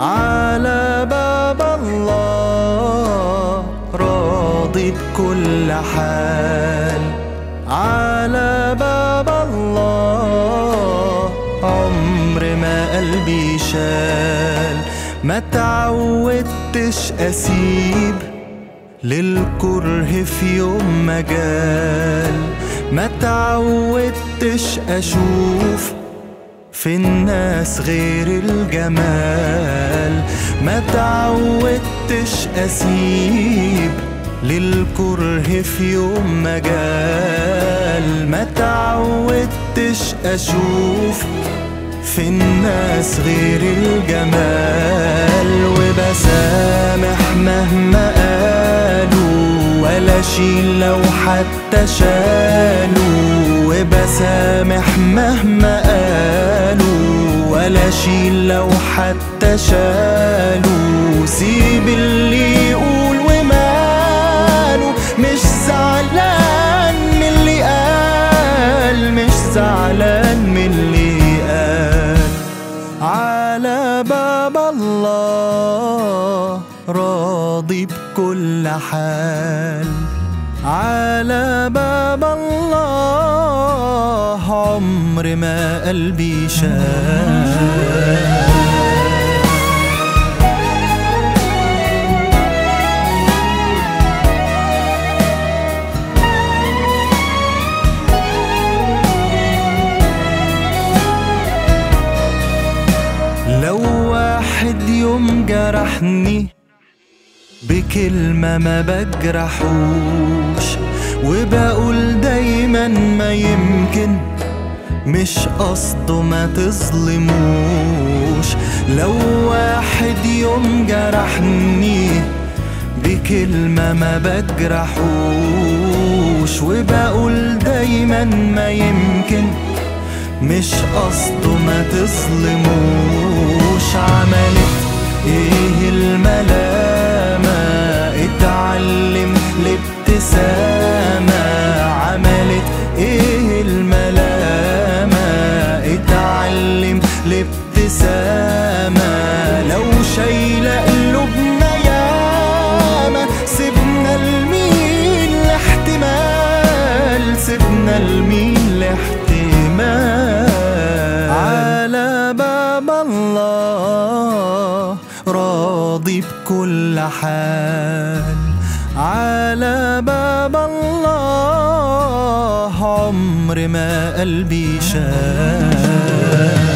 على باب الله راضي بكل حال. على باب الله عمر ما قلبي شال. ما تعودتش أسيب للكره في يوم مجال ما تعودتش أشوف في الناس غير الجمال. ما تعودتش أسيب للكره في يوم مجال ما تعودتش أشوف في الناس غير الجمال. وبسامح مهما قالوا ولا شيل لو حتى شالوا. وبسامح مهما قالوا ولا شيل لو حتى شالوا. سيب اللي يقول وماله. مش زعلان من اللي قال مش زعلان من اللي قال. على باب الله راضي بكل حال. على باب الله عمر ما قلبي شال لو واحد يوم جرحني بكلمة ما بجرحوش وبقول دايما ما يمكن مش قصده ما تظلموش. لو واحد يوم جرحني بكلمة ما بجرحوش. وبقول دايما ما يمكن مش قصده ما تظلموش. عملت إيه الملامة؟ اتعلم الابتسامة. عملت إيه سيبنا لمين الاحتمال على باب الله راضي بكل حال. على باب الله عمر ما قلبي شال.